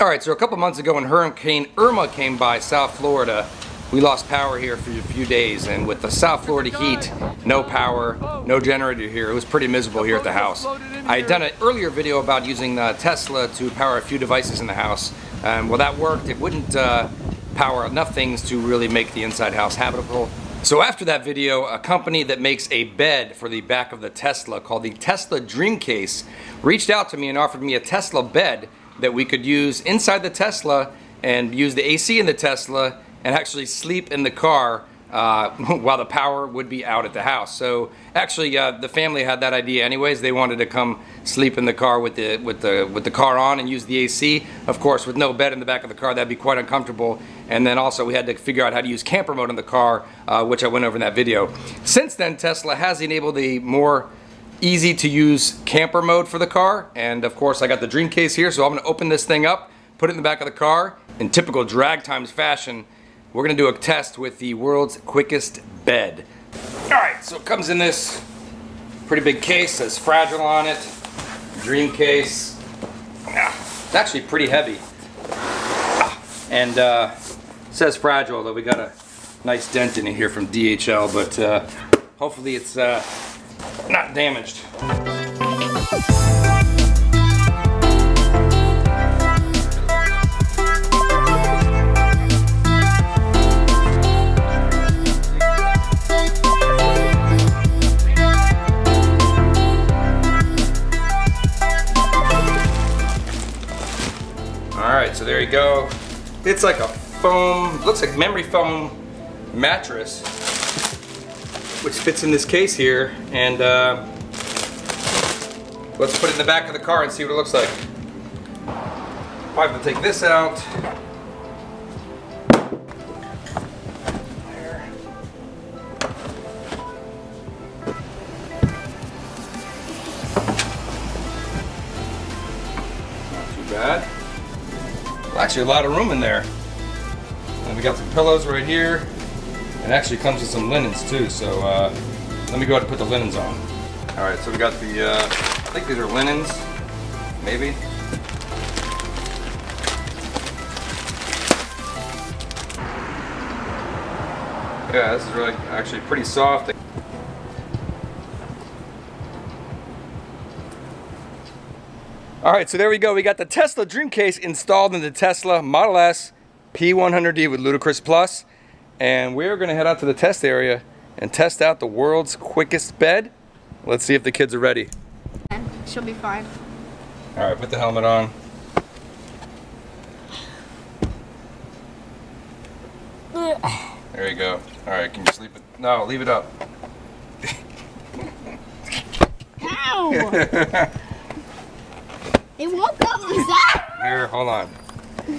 All right, so a couple months ago when Hurricane Irma came by South Florida, we lost power here for a few days, and with the South Florida heat, no power, no generator here, it was pretty miserable here at the house. I had done an earlier video about using uh, Tesla to power a few devices in the house. Um, well, that worked. It wouldn't uh, power enough things to really make the inside house habitable. So after that video, a company that makes a bed for the back of the Tesla called the Tesla Dreamcase reached out to me and offered me a Tesla bed that we could use inside the Tesla and use the AC in the Tesla and actually sleep in the car uh, while the power would be out at the house. So actually, uh, the family had that idea anyways. They wanted to come sleep in the car with the with the with the car on and use the AC. Of course, with no bed in the back of the car, that'd be quite uncomfortable. And then also, we had to figure out how to use camper mode in the car, uh, which I went over in that video. Since then, Tesla has enabled the more easy to use camper mode for the car. And of course I got the Dreamcase here, so I'm gonna open this thing up, put it in the back of the car. In typical DragTimes fashion, we're gonna do a test with the world's quickest bed. All right, so it comes in this pretty big case, says fragile on it, Dreamcase. It's actually pretty heavy. Ah, and uh, says fragile, though we got a nice dent in it here from DHL, but uh, hopefully it's uh, not damaged. Alright, so there you go. It's like a foam, looks like memory foam mattress which fits in this case here. And uh, let's put it in the back of the car and see what it looks like. I have to take this out. Not too bad. Actually a lot of room in there. And we got some pillows right here. It actually comes with some linens too, so uh, let me go ahead and put the linens on. Alright, so we got the, uh, I think these are linens, maybe. Yeah, this is really actually pretty soft. Alright, so there we go. We got the Tesla Dreamcase installed in the Tesla Model S P100D with Ludicrous Plus and we're gonna head out to the test area and test out the world's quickest bed. Let's see if the kids are ready. She'll be fine. All right, put the helmet on. There you go. All right, can you sleep it? No, leave it up. Ow! it won't go. That? Here, hold on.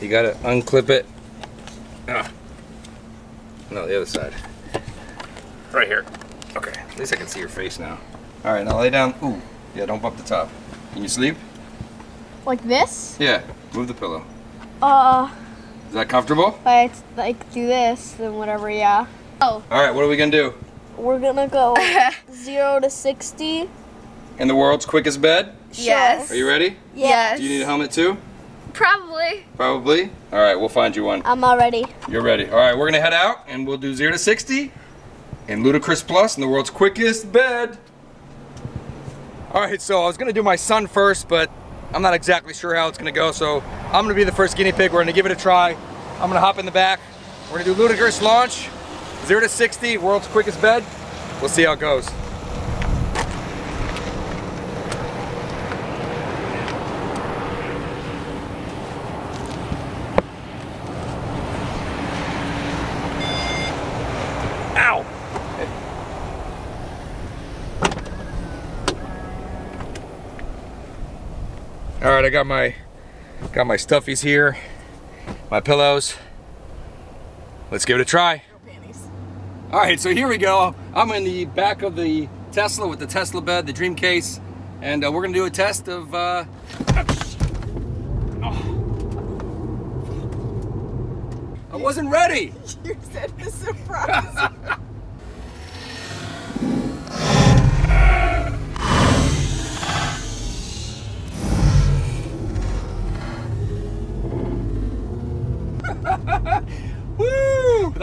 You gotta unclip it. Ah. No, the other side. Right here. Okay, at least I can see your face now. All right, now lay down. Ooh, yeah, don't bump the top. Can you sleep? Like this? Yeah, move the pillow. Uh. Is that comfortable? Like, like do this, then whatever, yeah. Oh. All right, what are we gonna do? We're gonna go zero to 60. In the world's quickest bed? Yes. Are you ready? Yes. Do you need a helmet too? Probably. Probably. All right, we'll find you one. I'm all ready. You're ready. All right, we're gonna head out and we'll do zero to 60 in Ludicrous Plus in the world's quickest bed. All right, so I was gonna do my son first, but I'm not exactly sure how it's gonna go, so I'm gonna be the first guinea pig. We're gonna give it a try. I'm gonna hop in the back. We're gonna do Ludicrous launch, zero to 60, world's quickest bed. We'll see how it goes. All right, I got my got my stuffies here, my pillows. Let's give it a try. All right, so here we go. I'm in the back of the Tesla with the Tesla bed, the Dreamcase, and uh, we're gonna do a test of. Uh, I wasn't ready. You said the surprise.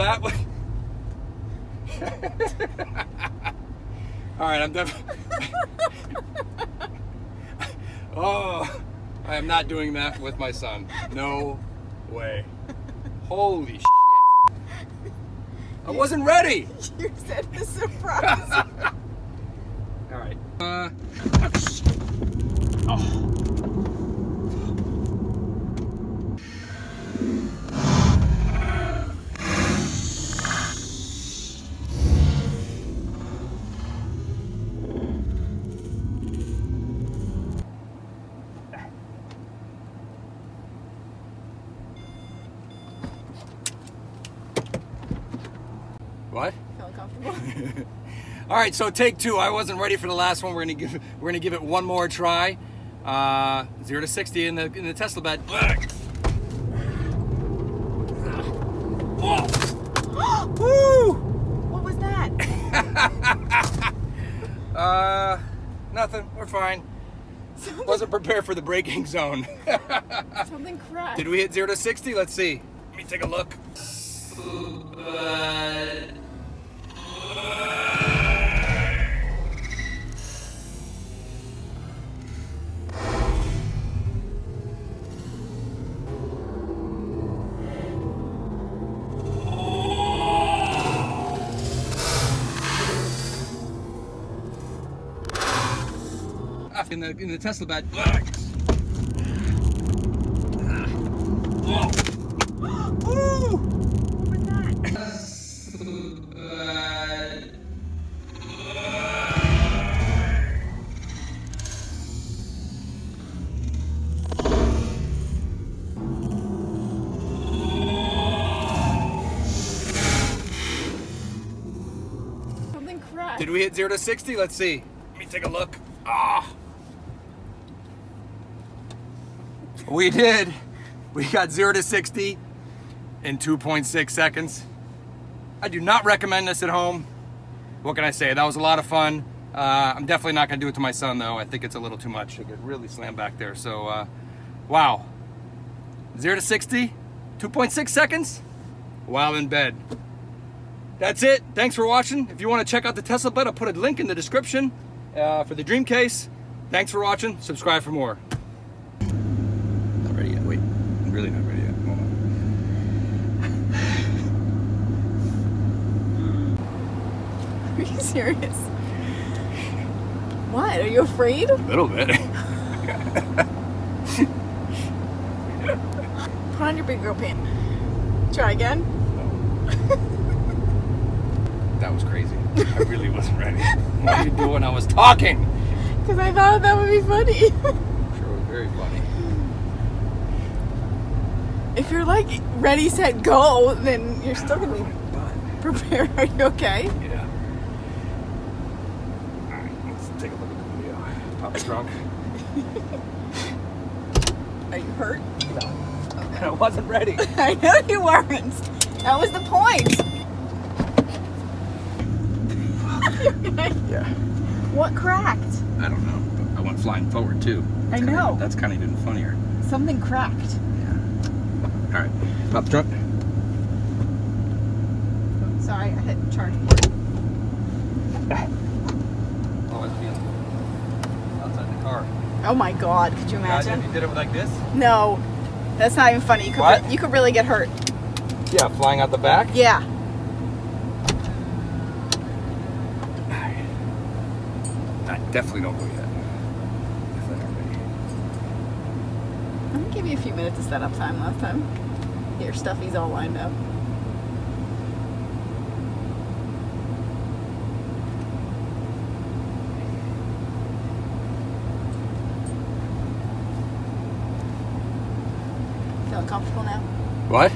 All right, I'm definitely. oh, I am not doing that with my son. No way. Holy shit. I wasn't ready. You said the surprise. All right. Uh, what? All right, so take two. I wasn't ready for the last one. We're gonna give we're gonna give it one more try. Uh, zero to sixty in the in the Tesla bed. Woo! what was that? Uh, nothing. We're fine. Wasn't prepared for the braking zone. Something crashed. Did we hit zero to sixty? Let's see. Let me take a look. In the in the Tesla bed. Did we hit zero to sixty? Let's see. Let me take a look. Ah. We did. We got zero to sixty in 2.6 seconds. I do not recommend this at home. What can I say? That was a lot of fun. Uh, I'm definitely not gonna do it to my son though. I think it's a little too much. I get really slammed back there. So, uh, wow. Zero to 60, 2.6 seconds while in bed. That's it. Thanks for watching. If you want to check out the Tesla bed, I'll put a link in the description uh, for the Dreamcase. Thanks for watching. Subscribe for more. Not ready yet. Wait. I'm really not ready yet. Hold on. Are you serious? What? Are you afraid? A little bit. Put on your big girl pants. Try again. that was crazy. I really wasn't ready. What are you doing? When I was talking. Because I thought that would be funny. Sure, it was very funny. if you're like ready, set, go, then you're still gonna be prepared. Are you okay? Yeah. All right, let's take a look at the video. Papa drunk. Are you hurt? No. I wasn't ready. I know you weren't. That was the point. Yeah. what cracked? I don't know. But I went flying forward too. I That's kinda- know. that's kind of even funnier. Something cracked. Yeah. All right. Pop the trunk. Oh, sorry, I hit charge port. Oh, outside the car. Oh my god, could you Imagine if imagine? you did it like this. No. That's not even funny. You could, What? you could really get hurt. Yeah, flying out the back. Yeah. I definitely don't go yet. Definitely not ready. I'm gonna give you a few minutes of setup time last time. Get your stuffies all lined up. Feeling comfortable now? What?